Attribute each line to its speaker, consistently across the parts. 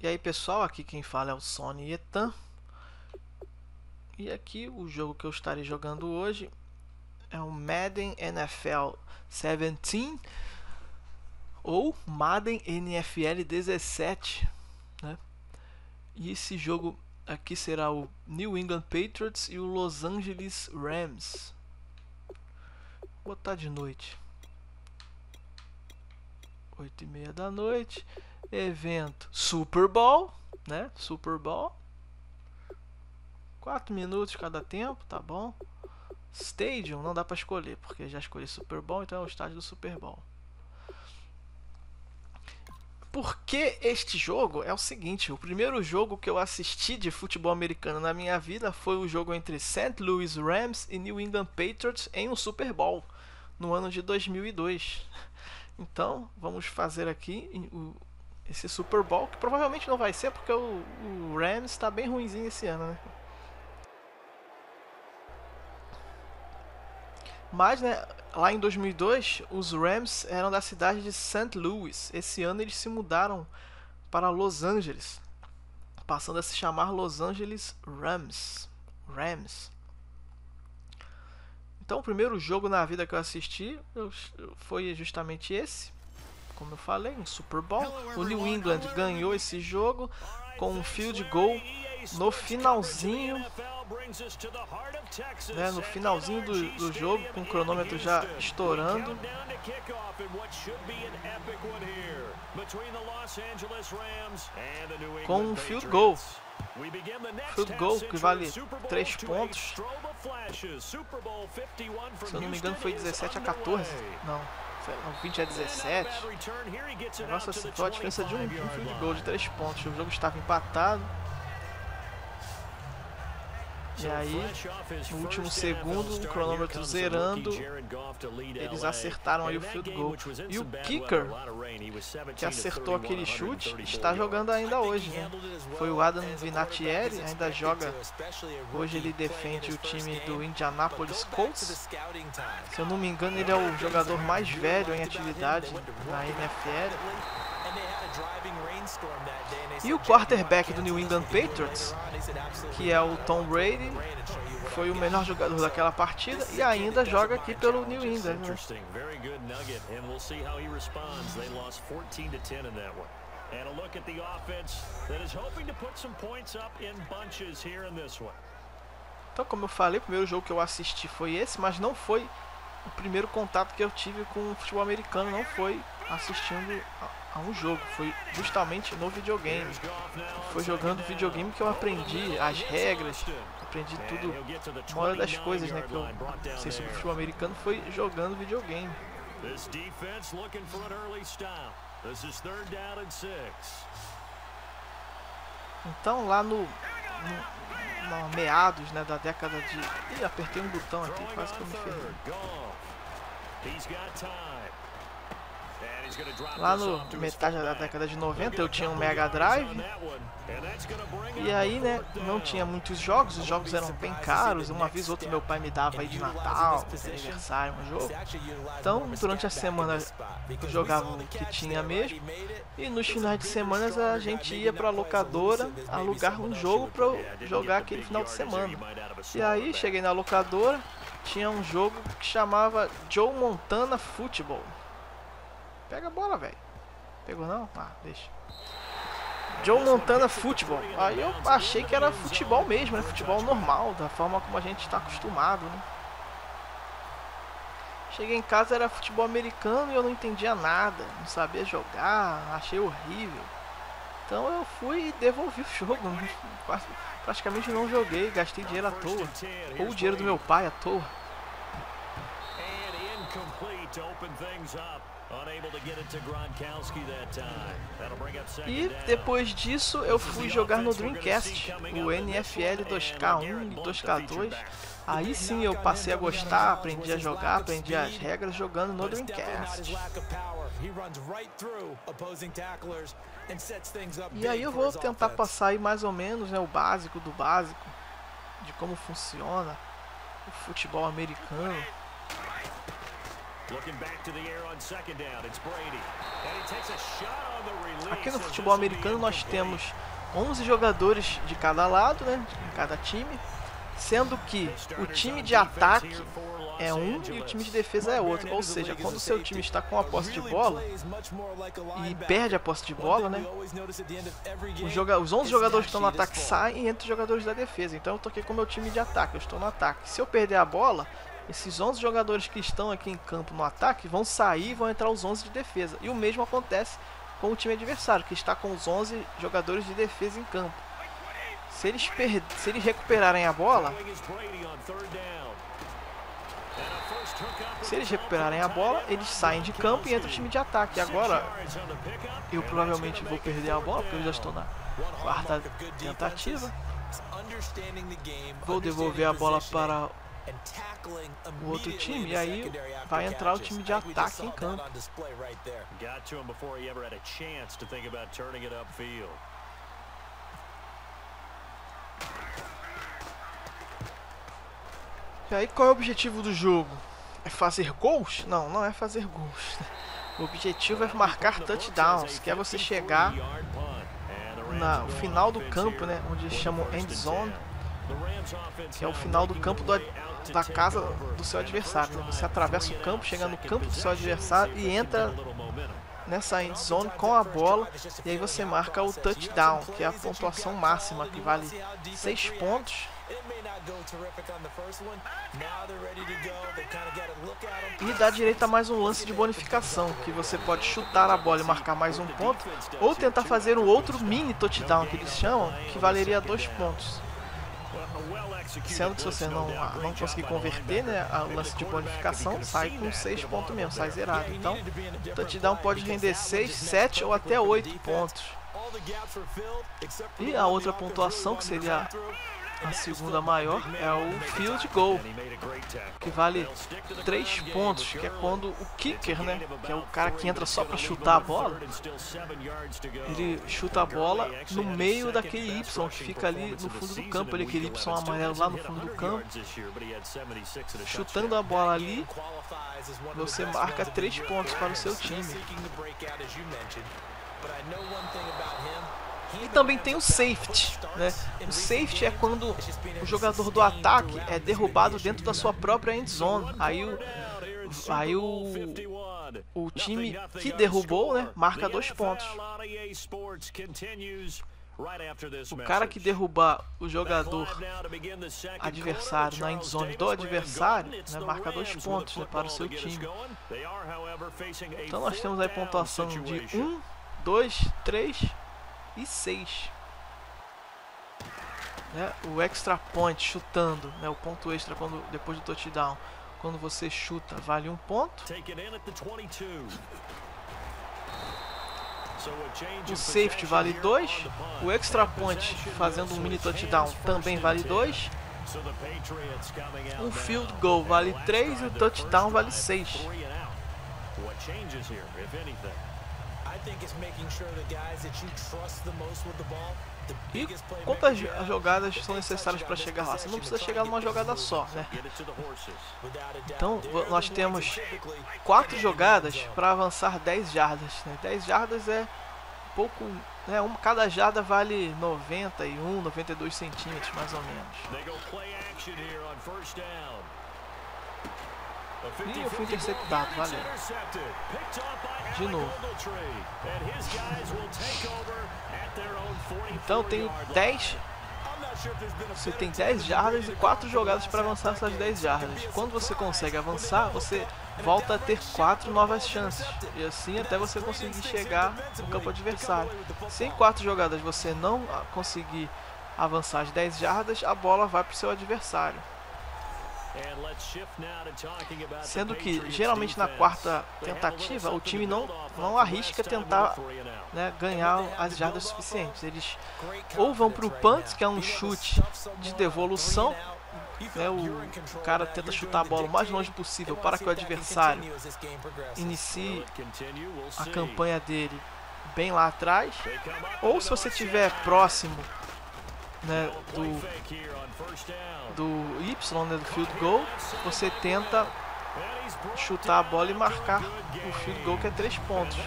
Speaker 1: E aí pessoal, aqui quem fala é o Sony Etan. E aqui o jogo que eu estarei jogando hoje é o Madden NFL 17 ou Madden NFL 17, né? E esse jogo aqui será o New England Patriots e o Los Angeles Rams. Vou botar de noite. 8 e meia da noite evento Super Bowl, né? Super Bowl. 4 minutos cada tempo, tá bom? Stadium não dá para escolher, porque já escolhi Super Bowl, então é o estádio do Super Bowl. Porque este jogo é o seguinte: o primeiro jogo que eu assisti de futebol americano na minha vida foi o jogo entre St. Louis Rams e New England Patriots em um Super Bowl no ano de 2002. Então, vamos fazer aqui o, esse Super Bowl, que provavelmente não vai ser porque o, o Rams está bem ruimzinho esse ano, né? Mas, né, lá em 2002, os Rams eram da cidade de St. Louis. Esse ano eles se mudaram para Los Angeles, passando a se chamar Los Angeles Rams. Rams. Então, o primeiro jogo na vida que eu assisti foi justamente esse como eu falei, um Super Bowl. O New England ganhou esse jogo com um field goal no finalzinho, né, no finalzinho do, do jogo, com o cronômetro já estourando. Com um field goal. Field goal que vale 3 pontos. Se eu não me engano foi 17 a 14. Não o 20 a 17. Nossa, acertou a diferença de um, um field goal de 3 pontos. O jogo estava empatado. E aí, no último segundo, o cronômetro zerando, eles acertaram aí o field goal. E o kicker, que acertou aquele chute, está jogando ainda hoje, né? Foi o Adam Vinatieri, ainda joga. Hoje ele defende o time do Indianapolis Colts. Se eu não me engano, ele é o jogador mais velho em atividade na NFL. E o quarterback do New England Patriots, que é o Tom Brady, foi o melhor jogador daquela partida e ainda joga aqui pelo New England. Né? And a look at the offense that is hoping to put some points up in bunches here in this one. Então, como eu falei, o primeiro jogo que eu assisti foi esse, mas não foi o primeiro contato que eu tive com o futebol americano, não foi assistindo a um jogo, foi justamente no videogame. Foi jogando videogame que eu aprendi as regras, aprendi tudo. Uma das coisas né, que eu sei sobre futebol americano foi jogando videogame. Então lá no, no, no meados né, da década de. Ih, apertei um botão aqui, quase que eu me ferrei. Lá no metade da década de 90 eu tinha um Mega Drive. E aí, né, não tinha muitos jogos, os jogos eram bem caros. Uma vez ou outra meu pai me dava aí de Natal, de aniversário, um jogo. Então, durante a semana eu jogava o que tinha mesmo. E nos finais de semana a gente ia pra locadora alugar um jogo pra jogar aquele final de semana. E aí, cheguei na locadora, tinha um jogo que chamava Joe Montana Football. Pega a bola, velho. Pegou não? Ah, deixa. Joe Montana Futebol. Aí eu achei que era futebol mesmo, né? Futebol normal, da forma como a gente está acostumado, né? Cheguei em casa, era futebol americano e eu não entendia nada. Não sabia jogar, achei horrível. Então eu fui e devolvi o jogo. Praticamente não joguei, gastei dinheiro à toa. Ou o dinheiro do meu pai à toa. E depois disso eu fui jogar no Dreamcast, o NFL 2K1 e 2K2. Aí sim eu passei a gostar, aprendi a jogar, aprendi as regras jogando no Dreamcast. E aí eu vou tentar passar aí mais ou menos né, o básico do básico de como funciona o futebol americano. Aqui no futebol americano nós temos 11 jogadores de cada lado, né, em cada time, sendo que o time de ataque é um e o time de defesa é outro. Ou seja, quando o seu time está com a posse de bola e perde a posse de bola, né? Os, joga os 11 jogadores que estão no ataque saem e entram os jogadores da defesa. Então eu estou aqui com o meu time de ataque, eu estou no ataque. Se eu perder a bola, esses 11 jogadores que estão aqui em campo no ataque vão sair e vão entrar os 11 de defesa. E o mesmo acontece com o time adversário, que está com os 11 jogadores de defesa em campo. Se eles, se eles recuperarem a bola, se eles recuperarem a bola, eles saem de campo e entra o time de ataque. Agora, eu provavelmente vou perder a bola, porque eu já estou na quarta tentativa. Vou devolver a bola para o outro time e aí vai entrar o time de ataque em campo. E aí qual é o objetivo do jogo? É fazer gols? Não, não é fazer gols. O objetivo é marcar touchdowns, que é você chegar no final do campo, né, onde chamam end zone, que é o final do campo do, da casa do seu adversário. Né? Você atravessa o campo, chega no campo do seu adversário e entra nessa end zone com a bola e aí você marca o touchdown, que é a pontuação máxima, que vale 6 pontos e dá direito a mais um lance de bonificação, que você pode chutar a bola e marcar mais um ponto, ou tentar fazer um outro mini touchdown, que eles chamam, que valeria dois pontos. Sendo que se você não, não conseguir converter né, o lance de bonificação, sai com 6 pontos mesmo, sai zerado. Então, o touchdown pode render 6, 7 ou até 8 pontos. E a outra pontuação, que seria a segunda maior é o field goal, que vale 3 pontos, que é quando o kicker, né, que é o cara que entra só para chutar a bola, ele chuta a bola no meio daquele Y que fica ali no fundo do campo, ali, aquele Y amarelo lá no fundo do campo. Chutando a bola ali, você marca 3 pontos para o seu time. E também tem o safety. Né? O safety é quando o jogador do ataque é derrubado dentro da sua própria end zone. Aí o, aí o, o time que derrubou né, marca dois pontos. O cara que derrubar o jogador adversário na endzone do adversário né, marca dois pontos né, para o seu time. Então nós temos aí pontuação de 1, 2, 3 e 6. Né? O extra point chutando, né? o ponto extra quando, depois do touchdown. Quando você chuta, vale um ponto. O safety vale 2. O extra point fazendo um mini touchdown também vale 2. Um field goal vale 3 e o touchdown vale 6. E quantas jogadas são necessárias para chegar lá? Você não precisa chegar numa jogada só, né? Então, nós temos quatro jogadas para avançar 10 jardas. Né? 10 jardas é pouco, né? Uma, cada jarda vale 91, 92 centímetros, mais ou menos. E eu fui interceptado, valeu. De novo. Então tem 10. Você tem 10 jardas e 4 jogadas para avançar essas 10 jardas. Quando você consegue avançar, você volta a ter 4 novas chances. E assim até você conseguir chegar no campo adversário. Se em 4 jogadas você não conseguir avançar as 10 jardas, a bola vai para o seu adversário. Sendo que geralmente na quarta tentativa o time não, não arrisca tentar né, ganhar as jardas suficientes. Eles ou vão para o punt, que é um chute de devolução, né, o, o, cara tenta chutar a bola o mais longe possível para que o adversário inicie a campanha dele bem lá atrás. Ou se você estiver próximo né, do, do Y, né, do field goal, você tenta chutar a bola e marcar o field goal que é 3 pontos.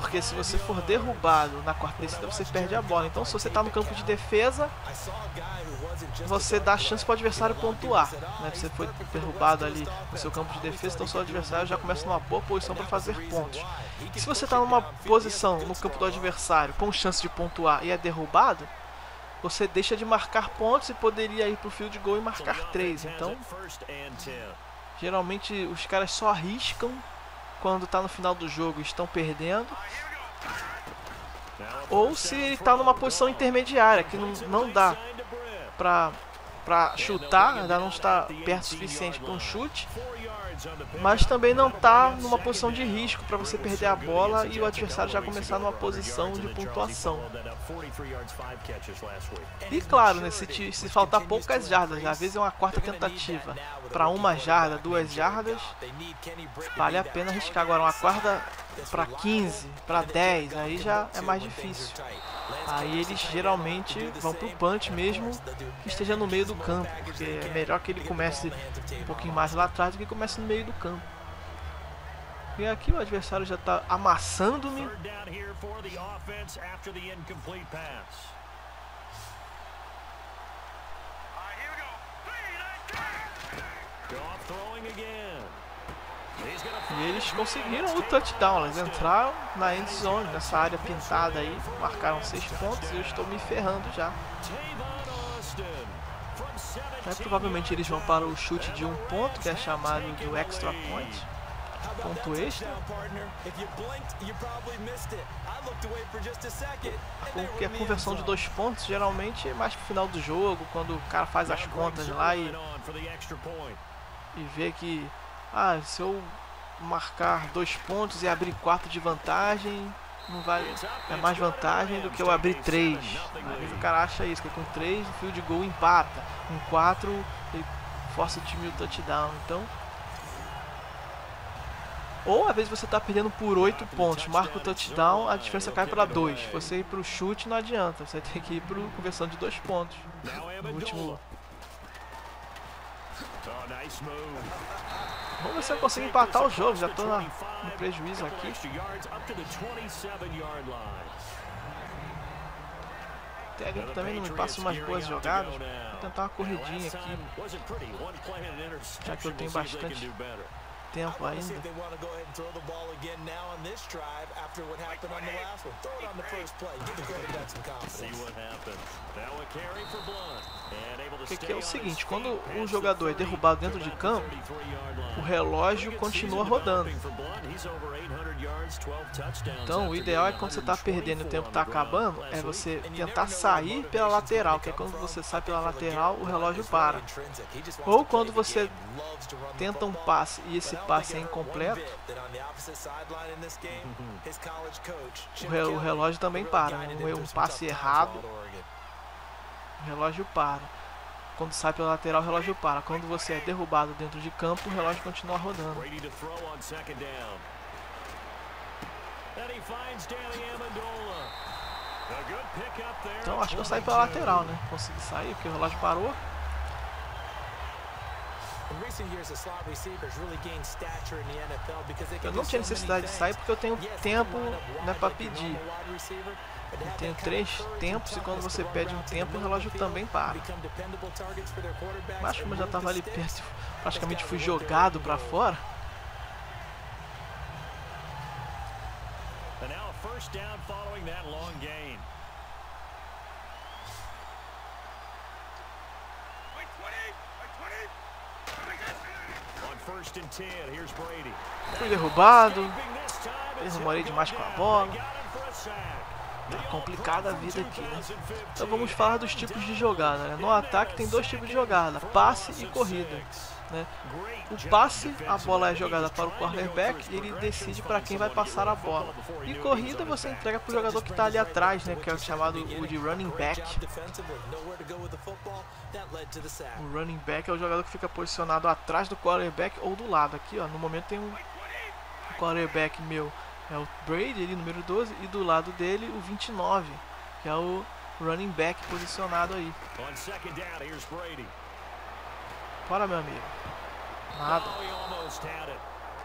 Speaker 1: Porque se você for derrubado na quarta descida, você perde a bola. Então se você está no campo de defesa, você dá chance para o adversário pontuar. Né? Você foi derrubado ali no seu campo de defesa, então seu adversário já começa numa boa posição para fazer pontos. E se você está numa posição no campo do adversário com chance de pontuar e é derrubado, você deixa de marcar pontos e poderia ir para o field goal e marcar 3. Então, geralmente os caras só arriscam quando está no final do jogo e estão perdendo. Ou se está numa posição intermediária, que não, não dá para para chutar, ainda não está perto o suficiente para um chute, mas também não está numa posição de risco para você perder a bola e o adversário já começar numa posição de pontuação. E claro, né, se, se faltar poucas jardas, às vezes é uma quarta tentativa para uma jarda, duas jardas, vale a pena arriscar. Agora, uma quarta para 15, para 10, aí já é mais difícil. Aí eles geralmente vão pro punch mesmo que esteja no meio do campo, porque é melhor que ele comece um pouquinho mais lá atrás do que comece no meio do campo. E aqui o adversário já está amassando-me. E eles conseguiram o touchdown, eles entraram na end zone, nessa área pintada aí, marcaram 6 pontos e eu estou me ferrando já. Aí, provavelmente eles vão para o chute de um ponto, que é chamado do extra point, ponto extra. Que a conversão de dois pontos geralmente é mais pro final do jogo, quando o cara faz as contas lá e, e vê que ah, se eu marcar dois pontos e abrir quatro de vantagem, não vai é mais vantagem do que eu abrir três. Às vezes o cara acha isso, que com três o fio de gol empata, com quatro ele força o time o touchdown. Então, ou às vezes você está perdendo por 8 pontos, marca o touchdown, a diferença cai para 2. Você ir para o chute não adianta, você tem que ir para conversão de 2 pontos. No último. Vamos ver se eu consigo empatar o jogo, já estou no prejuízo aqui. Técnico também não me passa umas boas jogadas. Vou tentar uma corridinha aqui. Já que eu tenho bastante tempo ainda. O que é o seguinte, quando um jogador é derrubado dentro de campo, o relógio continua rodando. Então, o ideal é quando você está perdendo e o tempo está acabando, é você tentar sair pela lateral, que é quando você sai pela lateral, o relógio para. Ou quando você tenta um passe e esse passe é incompleto, o relógio também para. Um passe errado, o relógio para. Quando sai pela lateral, o relógio para. Quando você é derrubado dentro de campo, o relógio continua rodando. Então acho que eu saí pela lateral, né? Consegui sair porque o relógio parou. Eu não tinha necessidade de sair porque eu tenho tempo né, para pedir. Eu tenho três tempos e quando você pede um tempo o relógio também para. Mas como eu já estava ali perto, praticamente fui jogado para fora. first down following that long gain. Fui derrubado. Demorei demais com a bola. Tá complicada a vida aqui, né? Então vamos falar dos tipos de jogada. Né? No ataque tem dois tipos de jogada: passe e corrida. Né? O passe, a bola é jogada para o cornerback e ele decide para quem vai passar a bola. E corrida você entrega para o jogador que está ali atrás, né? que é o chamado o de running back. O running back é o jogador que fica posicionado atrás do quarterback ou do lado. Aqui, ó, no momento tem um quarterback meu é o Brady, ele número 12, e do lado dele o 29, que é o running back posicionado aí. Bora, meu amigo. Nada.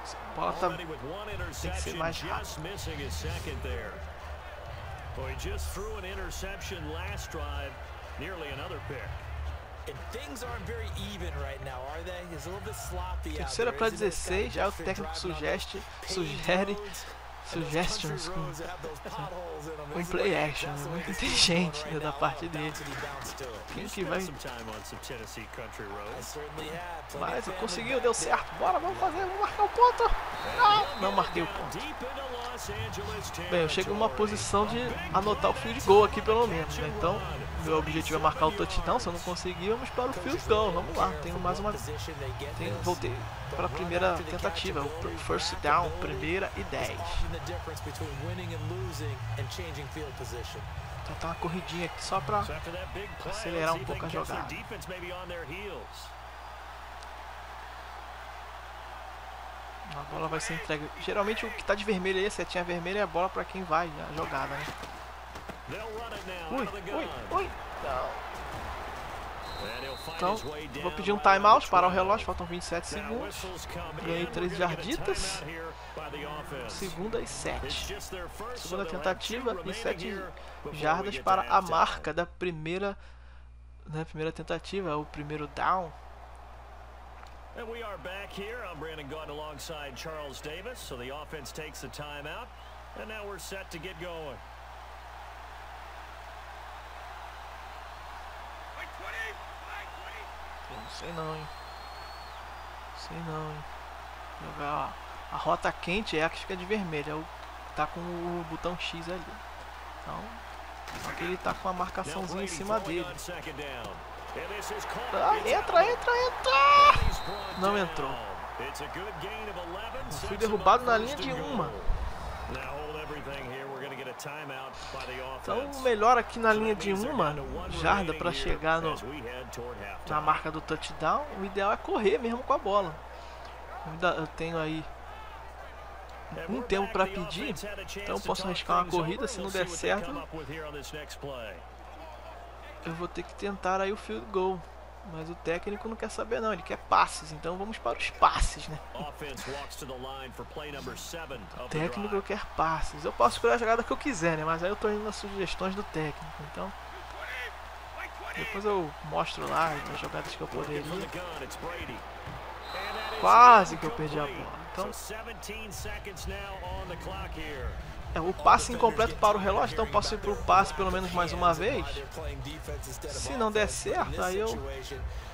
Speaker 1: A bola tá... tem que ser mais rápido.
Speaker 2: Well, he just threw an interception last drive, nearly another pick.
Speaker 3: And things aren't very even right now, are they? It's a little bit sloppy out
Speaker 1: Terceira para
Speaker 3: isn't it?
Speaker 1: 16, já o técnico sugeste, sugere suggestions com, play action, né? muito inteligente né, da parte dele. Quem que vai... Mas conseguiu, deu certo. Bora, vamos fazer, vamos marcar o ponto. Ah, não marquei o ponto. Bem, eu chego numa posição de anotar o field goal aqui pelo menos, né? Então, meu objetivo é marcar o touchdown, se eu não conseguir, vamos para o field goal. Vamos lá, tenho mais uma... Tenho, voltei para a primeira tentativa, o first down, primeira e 10. Então tá uma corridinha aqui só para acelerar um pouco a jogada. A bola vai ser entregue. Geralmente o que tá de vermelho aí, setinha vermelha é a bola para quem vai a jogada, né?
Speaker 2: They'll run it now
Speaker 1: Ui, ui, ui. Então, vou pedir um timeout,
Speaker 2: the
Speaker 1: parar o
Speaker 2: 12.
Speaker 1: relógio, faltam 27
Speaker 2: Now,
Speaker 1: segundos. Ganhei
Speaker 2: in.
Speaker 1: três
Speaker 2: We're gonna get a
Speaker 1: jarditas. Segunda e
Speaker 2: It's
Speaker 1: 7.
Speaker 2: just their first, so
Speaker 1: Segunda tentativa e
Speaker 2: remaining
Speaker 1: 7
Speaker 2: here before we
Speaker 1: jardas para a marca da primeira, né, primeira tentativa, o primeiro down.
Speaker 2: And we are back here. I'm Brandon Gaunt alongside Charles Davis. So the offense takes the timeout. And now we're set to get going.
Speaker 1: Não sei não, hein. Sei não, hein. Jogar a, rota quente é a que fica de vermelho, é o tá com o botão X ali. Então, ele tá com a marcaçãozinha em cima dele. Ah, entra, entra, entra! Não entrou.
Speaker 2: It's a good gain of 11.
Speaker 1: Eu fui derrubado na linha de uma. Então, melhor aqui na linha de uma. jarda para chegar no, na marca do touchdown, o ideal é correr mesmo com a bola. Eu, tenho aí um tempo para pedir, então eu posso arriscar uma corrida, se não der certo, eu vou ter que tentar aí o field goal. Mas o técnico não quer saber não, ele quer passes, então vamos para os passes, né? O técnico quer passes. Eu posso escolher a jogada que eu quiser, né? Mas aí eu tô indo nas sugestões do técnico, então... Depois eu mostro lá as jogadas que eu poderia. Quase que eu perdi a bola. Então,
Speaker 2: So 17 seconds now on the clock here.
Speaker 1: é, o passe incompleto para o relógio, então posso ir pro passe pelo menos mais uma vez. Se não der certo, aí eu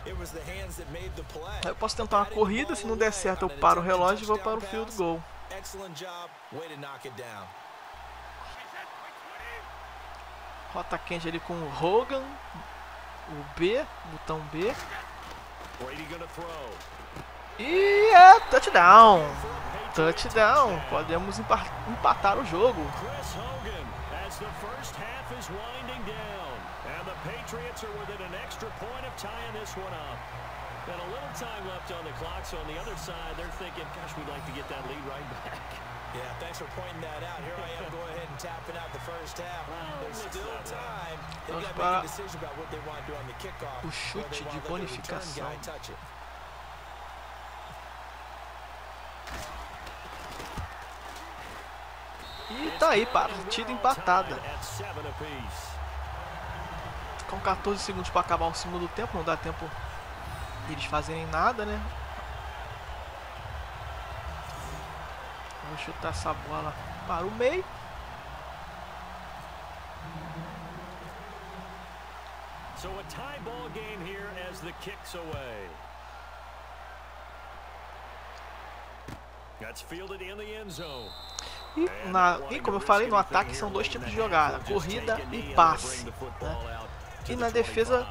Speaker 1: Aí eu posso tentar uma corrida, se não der certo eu paro o relógio e vou para o field goal. Rota quente ali com o Hogan, o B, botão B. E é touchdown! Touchdown! Podemos empa- empatar o jogo.
Speaker 2: Chris Hogan as the first half is winding down. And the Patriots are within an extra point of tying this one up. And a little time left on the clock, so on the other side, they're thinking, gosh, we'd like to get that lead right back.
Speaker 3: Yeah, thanks for pointing that out. Here I am, go ahead and tapping out the first half. There's still time. They've
Speaker 1: Vamos
Speaker 3: got to
Speaker 1: para
Speaker 3: make a decision about what they want to do on the kickoff.
Speaker 1: o chute de bonificação. E tá aí, partida empatada. Com 14 segundos para acabar o segundo tempo, não dá tempo deles fazerem nada, né? Vou chutar essa bola para o meio.
Speaker 2: So a tie ball game here as the kicks away. That's fielded in the end zone.
Speaker 1: E, na, e como eu falei, no ataque são dois tipos de jogada, corrida e passe. Né? E na defesa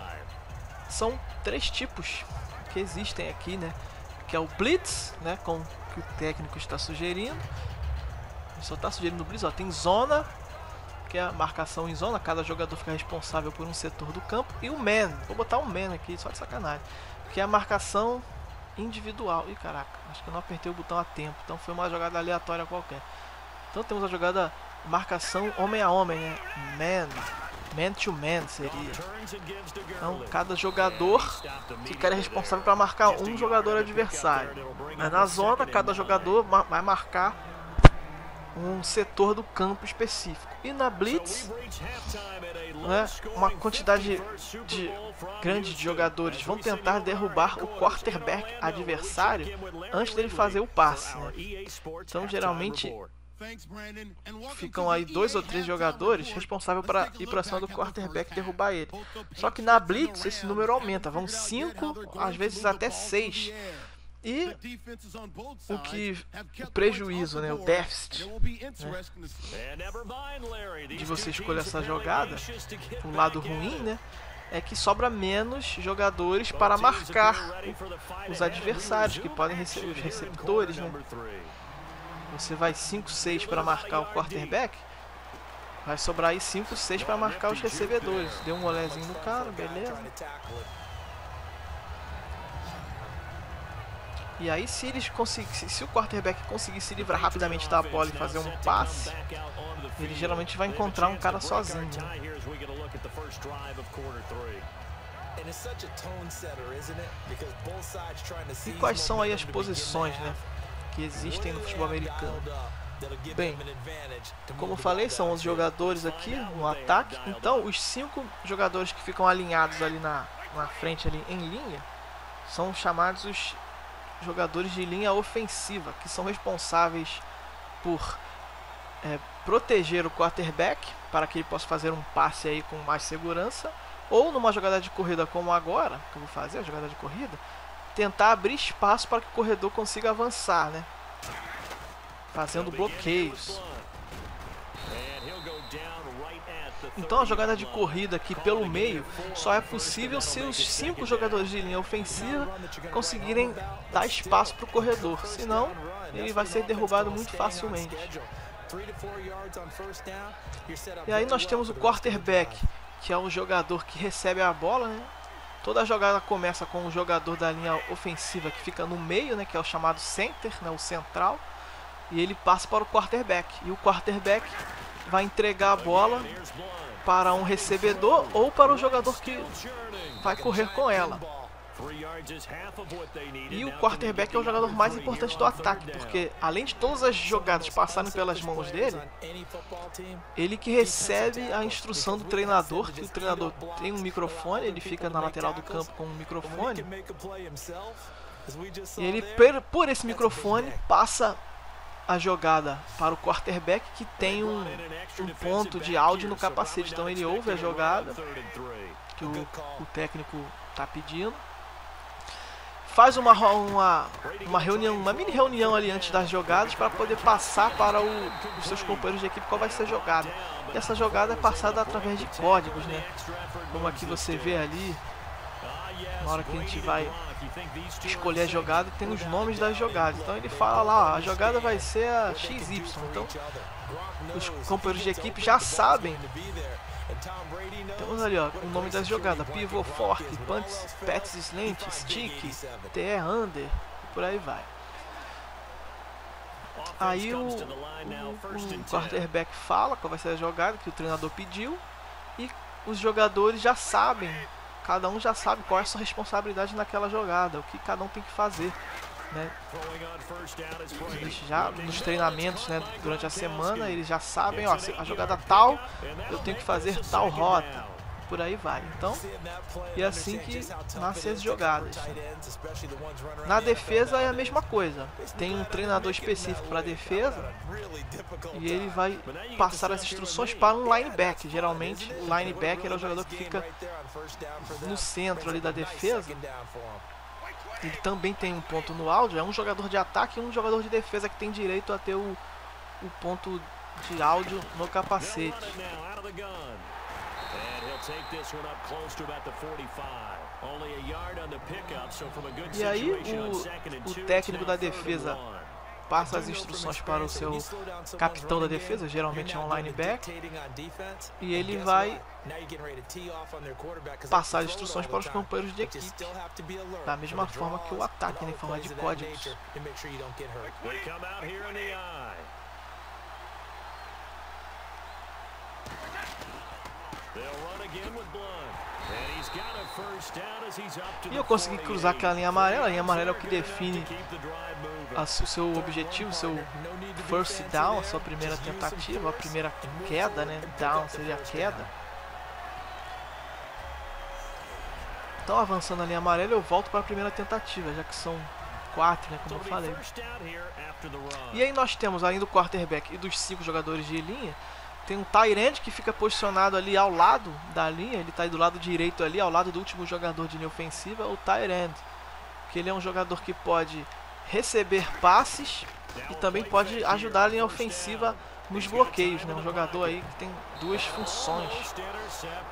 Speaker 1: são três tipos que existem aqui, né? Que é o blitz, né? Com que o técnico está sugerindo. Ele só está sugerindo blitz, ó. Tem zona, que é a marcação em zona. Cada jogador fica responsável por um setor do campo. E o man, vou botar um man aqui, só de sacanagem. Que é a marcação individual. Ih, caraca, acho que eu não apertei o botão a tempo. Então foi uma jogada aleatória qualquer. Então temos a jogada marcação homem a homem, né? Man, Man to man seria. Então, cada jogador ficaria responsável para marcar um jogador adversário. Mas na zona, cada jogador vai marcar um setor do campo específico. E na Blitz, né, uma quantidade de grande de jogadores vão tentar derrubar o quarterback adversário antes dele fazer o passe. Né? Então, geralmente, ficam aí dois ou três jogadores responsáveis para ir para cima do quarterback e derrubar ele. Só que na blitz esse número aumenta, vão cinco, às vezes até seis. E o que o prejuízo, né, o déficit né, de você escolher essa jogada, um lado ruim, né, é que sobra menos jogadores para marcar os adversários que podem receber os receptores, né? Você vai 5-6 para marcar o quarterback. Vai sobrar aí 5-6 para marcar os recebedores. Deu um molezinho no cara, beleza. E aí se eles conseguirem, se o quarterback conseguir se livrar rapidamente da bola e fazer um passe, ele geralmente vai encontrar um cara sozinho. E quais são aí as posições, né? Que existem no futebol americano. Bem, como falei, são os jogadores aqui no ataque. Então, os cinco jogadores que ficam alinhados ali na, na frente, ali em linha, são chamados os jogadores de linha ofensiva, que são responsáveis por é, proteger o quarterback para que ele possa fazer um passe aí com mais segurança, ou numa jogada de corrida como agora, que eu vou fazer, a jogada de corrida, tentar abrir espaço para que o corredor consiga avançar, né? Fazendo bloqueios. Então a jogada de corrida aqui pelo meio só é possível se os cinco jogadores de linha ofensiva conseguirem dar espaço para o corredor, senão ele vai ser derrubado muito facilmente. E aí nós temos o quarterback, que é o jogador que recebe a bola, né? Toda jogada começa com o jogador da linha ofensiva que fica no meio, né, que é o chamado center, né, o central, e ele passa para o quarterback. E o quarterback vai entregar a bola para um recebedor ou para o jogador que vai correr com ela. E o quarterback é o jogador mais importante do ataque, porque além de todas as jogadas passarem pelas mãos dele, ele que recebe a instrução do treinador, que o treinador tem um microfone, ele fica na lateral do campo com um microfone. E ele, por esse microfone, passa a jogada para o quarterback que tem um, um ponto de áudio no capacete. Então ele ouve a jogada que o, o técnico está pedindo faz uma, uma, uma reunião, uma mini reunião ali antes das jogadas para poder passar para o, os seus companheiros de equipe qual vai ser a jogada. E essa jogada é passada através de códigos, né? Como aqui você vê ali, na hora que a gente vai escolher a jogada, tem os nomes das jogadas. Então ele fala lá, a jogada vai ser a XY. Então os companheiros de equipe já sabem temos ali ó, o nome das jogadas: pivô fork, punts, pets slant, stick, TE under e por aí vai. Aí o, o, o quarterback fala qual vai ser a jogada que o treinador pediu e os jogadores já sabem, cada um já sabe qual é a sua responsabilidade naquela jogada, o que cada um tem que fazer né? Já nos treinamentos, né, durante a semana, eles já sabem, ó, a jogada tal, eu tenho que fazer tal rota. Por aí vai. Então, e é assim que nascem as jogadas. Na defesa é a mesma coisa. Tem um treinador específico para defesa e ele vai passar as instruções para um linebacker. Geralmente, o linebacker é o jogador que fica no centro ali da defesa ele também tem um ponto no áudio, é um jogador de ataque e um jogador de defesa que tem direito a ter o, o ponto de áudio no capacete. E aí o, o técnico da defesa passa as instruções para o seu capitão da defesa, geralmente é um linebacker, e ele vai passar as instruções para os companheiros de equipe, da mesma forma que o ataque, em forma de códigos. E eu consegui cruzar aquela linha amarela. A linha amarela é o que define o seu objetivo, o seu first down, a sua primeira tentativa, a primeira queda, né? Down seria a queda. Então, avançando a linha amarela, eu volto para a primeira tentativa, já que são quatro, né? Como eu falei. E aí nós temos, além do quarterback e dos cinco jogadores de linha, tem um Tyrant que fica posicionado ali ao lado da linha, ele está aí do lado direito ali, ao lado do último jogador de linha ofensiva, o Tyrant. Que ele é um jogador que pode receber passes e também pode ajudar a linha ofensiva nos bloqueios, né? Um jogador aí que tem duas funções.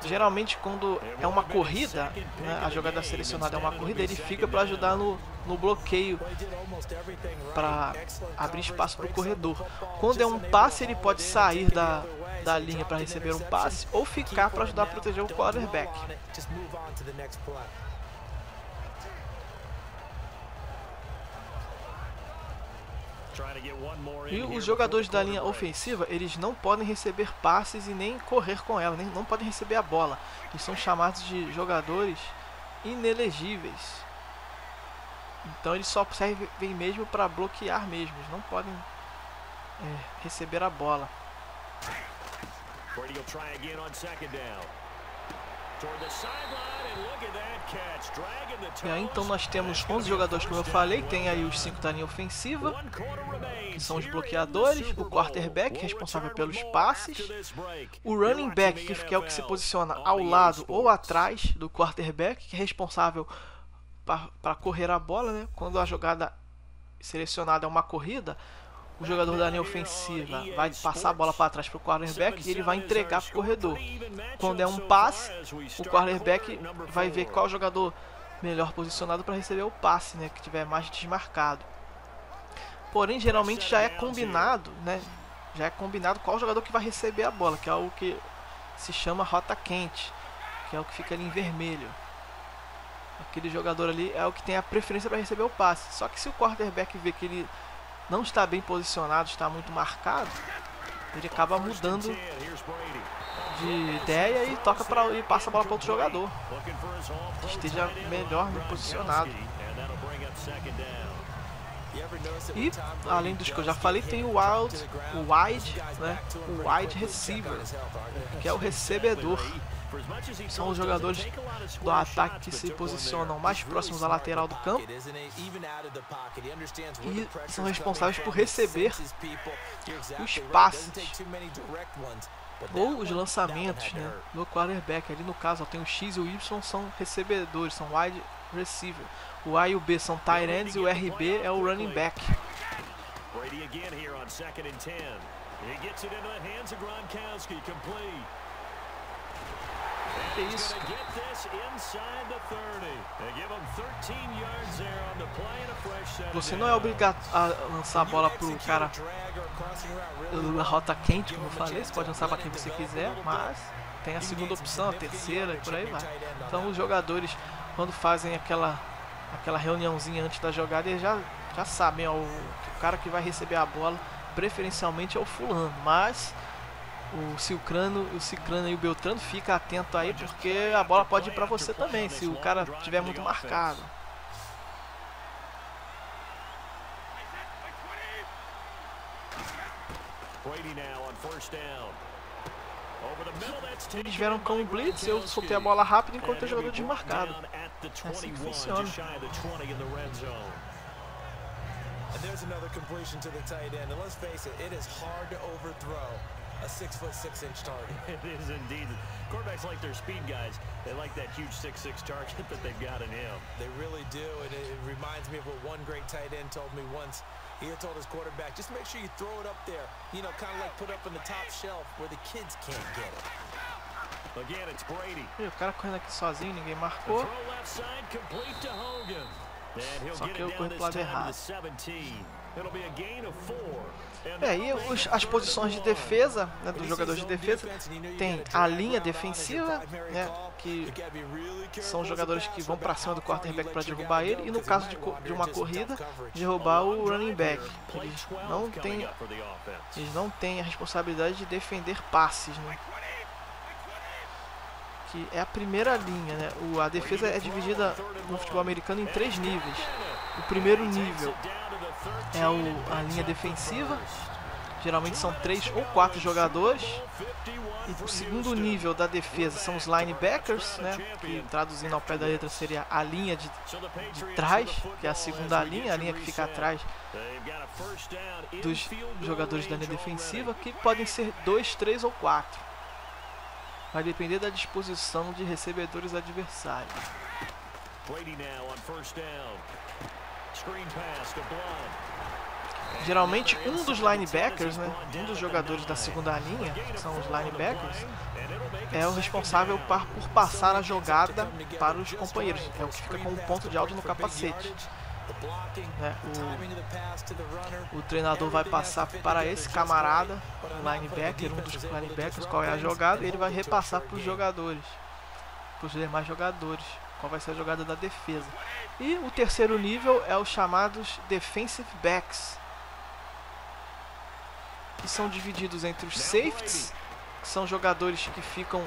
Speaker 1: Geralmente quando é uma corrida, né? a jogada selecionada é uma corrida, ele fica para ajudar no, no bloqueio, para abrir espaço para o corredor. Quando é um passe, ele pode sair da, da linha para receber um passe ou ficar para ajudar a proteger o quarterback. E os jogadores da linha ofensiva, eles não podem receber passes e nem correr com ela, nem não podem receber a bola. Eles são chamados de jogadores inelegíveis. Então eles só servem mesmo para bloquear mesmo, eles não podem é, receber a bola. Brady will try again on second down. E aí então nós temos 11 jogadores, como eu falei, tem aí os 5 da linha ofensiva, que são os bloqueadores, o quarterback, responsável pelos passes, o running back, que é o que se posiciona ao lado ou atrás do quarterback, que é responsável para correr a bola, né? quando a jogada selecionada é uma corrida, o jogador da linha ofensiva vai passar a bola para trás para o quarterback e ele vai entregar para o corredor. Quando é um passe, o quarterback vai ver qual jogador melhor posicionado para receber o passe, né, que tiver mais desmarcado. Porém, geralmente já é combinado, né, já é combinado qual jogador que vai receber a bola, que é o que se chama rota quente, que é o que fica ali em vermelho. Aquele jogador ali é o que tem a preferência para receber o passe. Só que se o quarterback vê que ele não está bem posicionado, está muito marcado, ele acaba mudando de ideia e toca para e passa a bola para outro jogador. Esteja melhor posicionado. E além dos que eu já falei, tem o wild, o wide, né? O wide receiver, que é o recebedor. São os jogadores do ataque que se posicionam mais próximos à lateral do campo e são responsáveis por receber os passes ou os lançamentos né, do quarterback. Ali no caso, ó, tem o X e o Y são recebedores, são wide receiver. O A e o B são tight ends e o RB é o running back. Brady again here on second and 10. He gets it into the hands of Gronkowski, complete. Você não é obrigado a lançar a bola pro cara na rota quente, como eu falei. Você pode lançar para quem você quiser, mas tem a segunda opção, a terceira e por aí vai. Então os jogadores, quando fazem aquela, aquela reuniãozinha antes da jogada, eles já, já sabem, ó, o, o cara que vai receber a bola preferencialmente é o fulano, mas o Silcrano, o Cicrano e o Beltrano, fica atento aí porque a bola pode ir para você também, se o cara tiver muito marcado. Eles vieram com o blitz, eu soltei a bola rápido enquanto o jogador desmarcado. É assim que funciona. And there's another completion to the tight end. And let's face it, it is hard to overthrow a six foot six inch target.
Speaker 2: it is indeed. Quarterbacks like their speed guys. They like that huge six six target that they've got in him.
Speaker 3: They really do, and it, it reminds me of what one great tight end told me once. He had told his quarterback, just make sure you throw it up there. You know, kind of like put up in the top shelf where the kids can't get it.
Speaker 2: Again, it's Brady.
Speaker 1: O cara correndo aqui sozinho, ninguém marcou. Só que eu corri pro lado errado. É, e os, as posições de defesa né, dos jogadores de defesa tem a linha defensiva, né, que são os jogadores que vão para cima do quarterback para derrubar ele, e no caso de, de, uma corrida, derrubar o running back. Eles não têm, eles não têm a responsabilidade de defender passes. Né? que é a primeira linha, né? O, a defesa é dividida no futebol americano em três níveis. O primeiro nível é o, a linha defensiva, geralmente são três ou quatro jogadores. E o segundo nível da defesa são os linebackers, né? Que traduzindo ao pé da letra seria a linha de, de trás, que é a segunda linha, a linha que fica atrás dos jogadores da linha defensiva, que podem ser dois, três ou quatro. Vai depender da disposição de recebedores adversários. Geralmente um dos linebackers, né, um dos jogadores da segunda linha, que são os linebackers, é o responsável por passar a jogada para os companheiros. É o que fica com o ponto de áudio no capacete. Né, o, o, treinador vai passar para esse camarada, linebacker, um dos linebackers, qual é a jogada, e ele vai repassar para os jogadores, para os demais jogadores, qual vai ser a jogada da defesa. E o terceiro nível é os chamados defensive backs, que são divididos entre os safeties, que são jogadores que ficam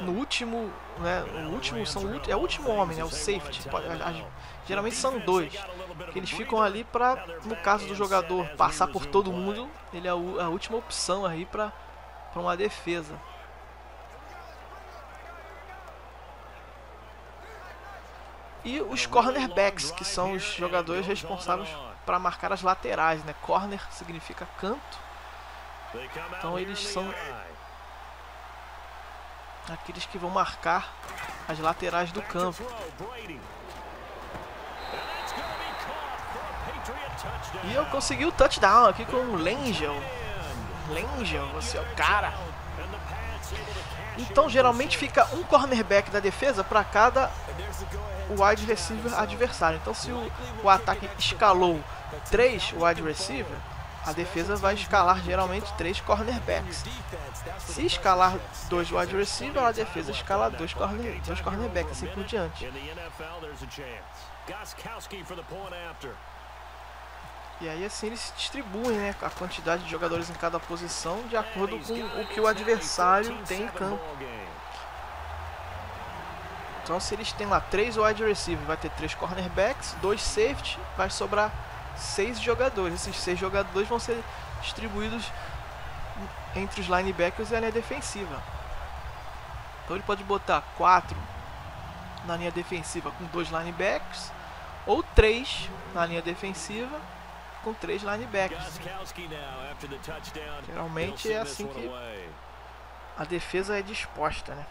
Speaker 1: no último, né, o último são é o último homem, né, o safety. Geralmente são dois, eles ficam ali para, no caso do jogador passar por todo mundo, ele é a última opção aí para para uma defesa. E os cornerbacks, que são os jogadores responsáveis para marcar as laterais, né? Corner significa canto. Então eles são aqueles que vão marcar as laterais do campo. E eu consegui o touchdown aqui com o Langel. Langel, você é o cara. Então geralmente fica um cornerback da defesa para cada wide receiver adversário. Então se o, o ataque escalou três wide receiver, a defesa vai escalar geralmente três cornerbacks. Se escalar dois wide receiver, a defesa escala dois, corner, dois cornerbacks, assim por diante. E aí assim eles distribuem né, a quantidade de jogadores em cada posição de acordo com o que o adversário tem em campo. Então se eles têm lá três wide receivers, vai ter três cornerbacks, dois safety, vai sobrar seis jogadores. Esses seis jogadores vão ser distribuídos entre os linebackers e a linha defensiva. Então ele pode botar quatro na linha defensiva com dois linebackers ou três na linha defensiva com três linebackers. Geralmente é assim que a defesa é disposta, né?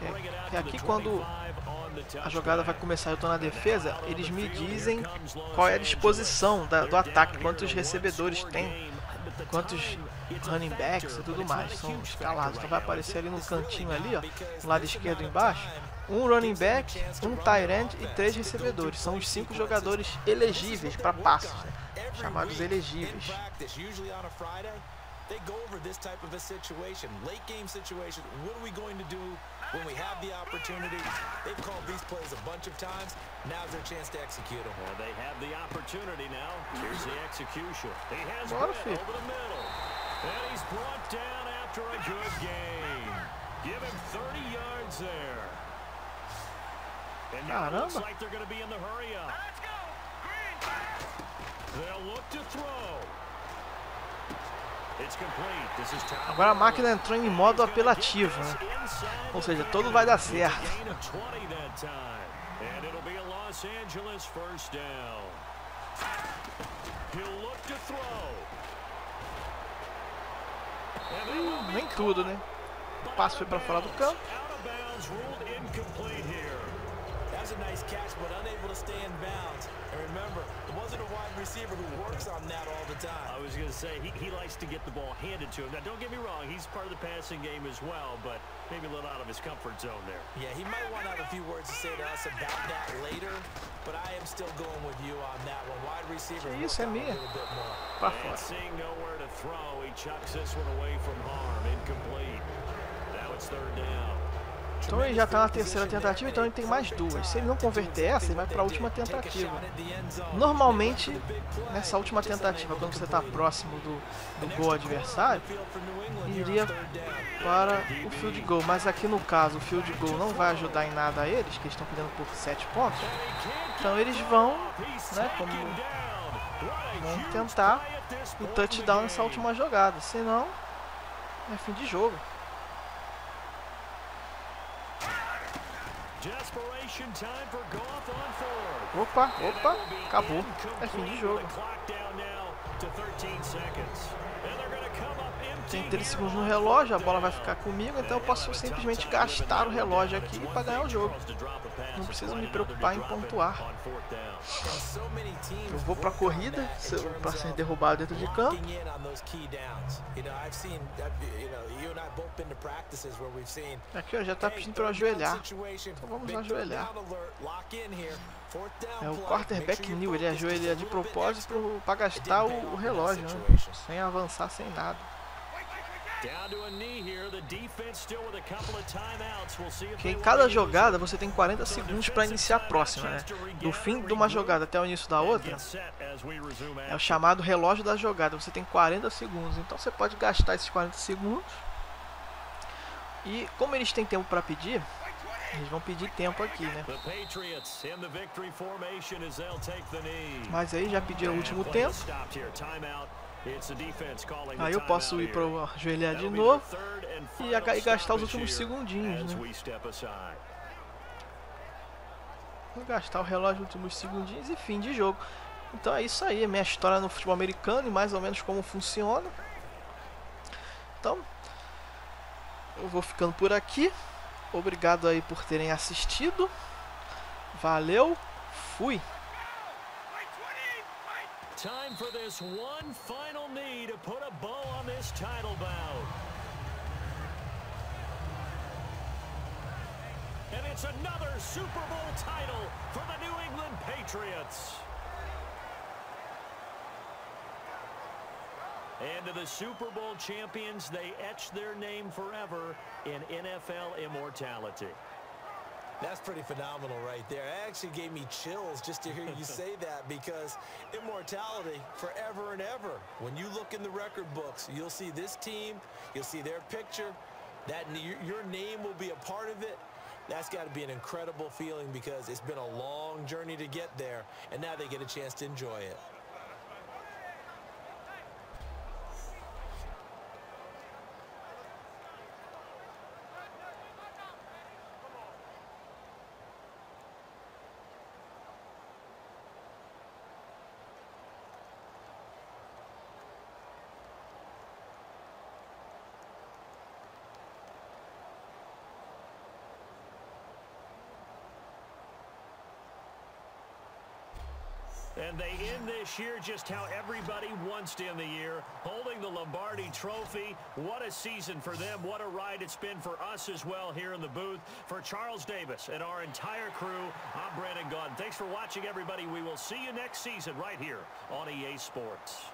Speaker 1: Que, que aqui quando a jogada vai começar eu estou na defesa, eles me dizem qual é a disposição da, do ataque, quantos recebedores tem, quantos running backs e tudo mais, são escalados. Então vai aparecer ali no cantinho ali, ó, no lado esquerdo embaixo, um running back, um tight end e três recebedores. São os cinco jogadores elegíveis para passos, né? chamados elegíveis. They go over this type of a situation, late game situation. What are we going to do when we have the opportunity? They've called these plays a bunch of times. Now's their chance to execute them.
Speaker 2: Well, they have the opportunity now. Here's the execution. He has one over the middle. And he's brought down after a good game. Give him 30 yards there. And now it looks like they're going to be in the hurry up. They'll look to throw.
Speaker 1: Agora a máquina entrou em modo apelativo, né? Ou seja, tudo vai dar certo. Hum, nem tudo, né? O passe foi para fora do campo. That's a nice catch, but unable to stay in bounds. And remember, it wasn't a wide receiver who works on that all the time.
Speaker 2: I was going to say, he, he likes to get the ball handed to him. Now, don't get me wrong, he's part of the passing game as well, but maybe a little out of his comfort zone there.
Speaker 3: Yeah, he might want to have a few words to say to us about that later, but I am still going with you on that one. Wide receiver,
Speaker 1: que isso é minha.
Speaker 2: And seeing nowhere to throw, he chucks this one away from harm, incomplete. Now it's third down.
Speaker 1: Então ele já está na terceira tentativa, então ele tem mais duas. Se ele não converter essa, ele vai para a última tentativa. Normalmente, nessa última tentativa, quando você está próximo do, do gol adversário, iria para o field goal. Mas aqui no caso, o field goal não vai ajudar em nada a eles, que eles estão perdendo por 7 pontos. Então eles vão, né, como vão tentar o touchdown nessa última jogada. Senão, é fim de jogo. Opa, opa, acabou. É fim de jogo. Tem 3 segundos no relógio, a bola vai ficar comigo, então eu posso simplesmente gastar o relógio aqui para ganhar o jogo. Não preciso me preocupar em pontuar. Eu vou para a corrida para ser derrubado dentro de campo. Aqui ó, já está pedindo para ajoelhar. Então vamos ajoelhar. É o quarterback new, ele ajoelha de propósito para gastar o, o relógio, né? sem avançar, sem nada. Que em cada jogada você tem 40 segundos para iniciar a próxima, né? Do fim de uma jogada até o início da outra, é o chamado relógio da jogada. Você tem 40 segundos, então você pode gastar esses 40 segundos. E como eles têm tempo para pedir, eles vão pedir tempo aqui, né? Mas aí já pediu o último tempo. Aí eu posso ir para ajoelhar de novo e, gastar os últimos segundinhos, né? Vou gastar o relógio nos últimos segundinhos e fim de jogo. Então é isso aí, minha história no futebol americano e mais ou menos como funciona. Então, eu vou ficando por aqui. Obrigado aí por terem assistido. Valeu, fui! Time for this one final knee to put a bow on this title bout. And it's another Super Bowl title for the New England Patriots. And to the Super Bowl champions, they etch their name forever in NFL immortality.
Speaker 3: That's pretty phenomenal right there. It actually gave me chills just to hear you say that because immortality forever and ever. When you look in the record books, you'll see this team, you'll see their picture, that your name will be a part of it. That's got to be an incredible feeling because it's been a long journey to get there, and now they get a chance to enjoy it.
Speaker 2: And they end this year just how everybody wants to end the year, holding the Lombardi Trophy. What a season for them. What a ride it's been for us as well here in the booth. For Charles Davis and our entire crew, I'm Brandon Gaudin. Thanks for watching, everybody. We will see you next season right here on EA Sports.